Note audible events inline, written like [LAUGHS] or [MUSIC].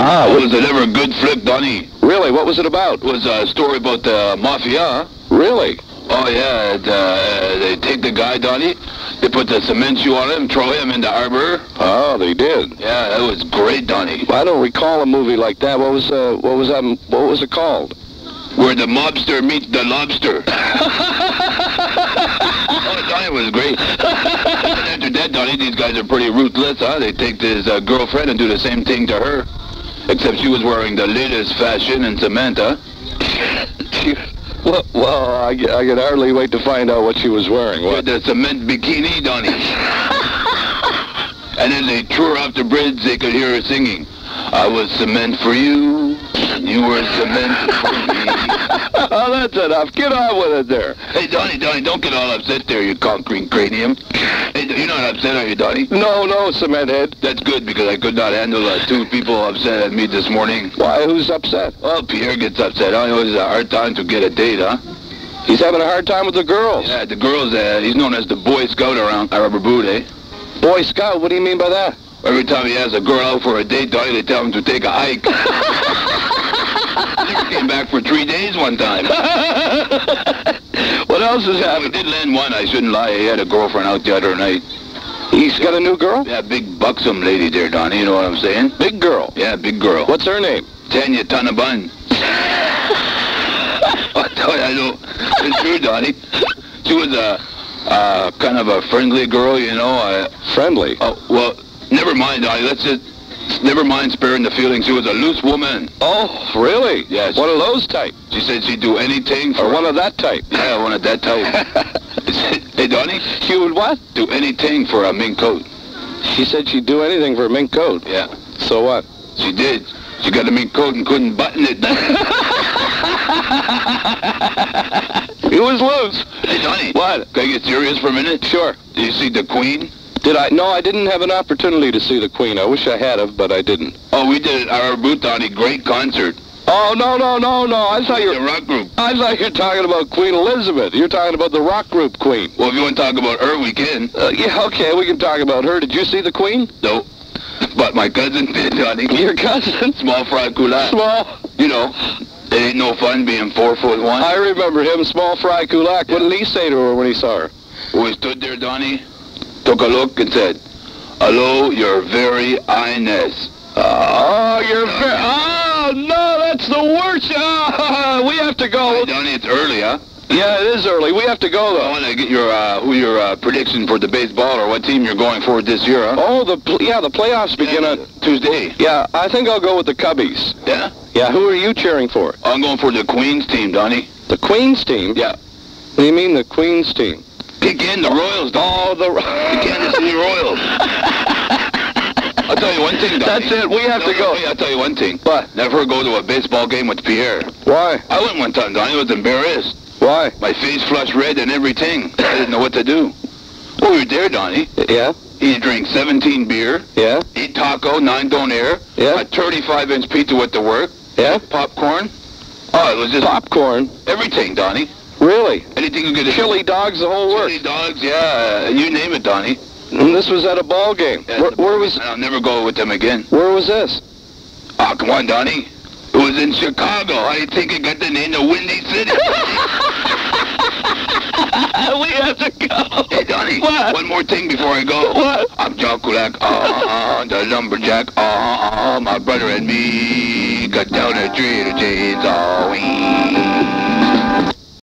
Ah, was it ever a good flick, Donnie? really? What was it about? It was a story about the mafia. Really? Oh, yeah. it, uh, they take the guy, Donnie. They put the cement shoe on him, throw him in the harbor. Oh, they did. Yeah, that was great, Donnie. I don't recall a movie like that. What was uh, what was that? What was it called? Where the mobster meets the lobster. [LAUGHS] oh, Donnie was great. And after that, Donnie, these guys are pretty ruthless, huh? They take his uh, girlfriend and do the same thing to her. Except she was wearing the latest fashion in Samantha. Well, well I, I could hardly wait to find out what she was wearing. What? the cement bikini, Donnie. [LAUGHS] and then they her off the bridge. They could hear her singing. I was cement for you. You were cement for me. [LAUGHS] oh, that's enough. Get on with it there. Hey, Donnie, Donnie, don't get all upset there, you concrete cranium. Hey, you're not upset, are you, Donnie? No, no, cement head. That's good because I could not handle uh, two people upset at me this morning. Why? Who's upset? Well, Pierre gets upset. I know it's a hard time to get a date, huh? He's having a hard time with the girls. Yeah, the girls, uh, he's known as the Boy Scout around Rubber Boot, eh? Boy Scout. What do you mean by that? Every time he has a girl out for a date, Donnie, they tell him to take a hike. [LAUGHS] He came back for three days one time. [LAUGHS] What else is We happening? did land one, I shouldn't lie. He had a girlfriend out the other night. He's got a new girl. Yeah, big buxom lady there, Donnie, you know what I'm saying? Big girl. Yeah, big girl. What's her name? Tanya Tanabun. I tell you, I know. It's true, Donnie. She was a uh, kind of a friendly girl, you know. I, Friendly. oh, well, never mind, Donnie. Let's just never mind sparing the feelings. She was a loose woman. Oh, really? Yes. One of those type, She said she'd do anything for or one of that type. [LAUGHS] Yeah, one of that type. [LAUGHS] hey, Donnie, She would what? do anything for a mink coat. She said she'd do anything for a mink coat. Yeah, So what? she did. She got a mink coat and couldn't button it. [LAUGHS] He was loose. hey, Donnie. What? Can I get serious for a minute? Sure. Do you see the Queen? Did I? No, I didn't have an opportunity to see the Queen. I wish I had have, but I didn't. Oh, we did it at our Donnie. Great concert. Oh no no no no! I thought you The rock group. I thought you were talking about Queen Elizabeth. You're talking about the rock group Queen. Well, if you want to talk about her, we can. Uh, yeah, okay, we can talk about her. Did you see the Queen? No. But my cousin did, Donnie. Your cousin? Small fry cula. Small. You know, it ain't no fun being four foot one. I remember him, Small Fry Culoc. What did he say to her when he saw her? We stood there, Donnie, took a look and said, Hello, your very highness. Oh, you're very. Oh no, that's the worst. Oh, [LAUGHS] we have to go. Donnie, it's early, huh? Yeah, it is early. We have to go though. I want to get your uh, who your uh, prediction for the baseball or what team you're going for this year, huh? Oh, the pl- yeah, the playoffs begin on. Tuesday. Yeah, I think I'll go with the Cubbies. Yeah, Yeah, who are you cheering for? I'm going for the Queens team, Donnie. The Queens team. Yeah. What do you mean the Queens team? Kick in the Royals, all the. The Kansas City Royals. I'll tell you one thing, Donnie. That's it. We have No, to go. wait, I'll tell you one thing. What? Never go to a baseball game with Pierre. Why? I went one time, Donnie. I was embarrassed. Why? My face flushed red and everything. I didn't know what to do. Well, we were there, Donnie. Yeah. He drank 17 beer, Yeah. eat taco, nine donair, Yeah. a 35-inch pizza with the work, Yeah. popcorn. Oh, it was just Popcorn. everything, Donnie. Really? Anything you could Chili dogs, the whole works. Chili dogs, yeah, you name it, Donnie. And this was at a ball game. Yeah, Where, where was I'll never go with them again. where was this? Oh, come on, Donnie. It was in Chicago. I think it got the name of Windy City? [LAUGHS] we have to go. hey, Donnie, What? one more thing before I go. What? I'm John Culoc, uh, the lumberjack, uh, uh, my brother and me cut down a tree to chainsaw.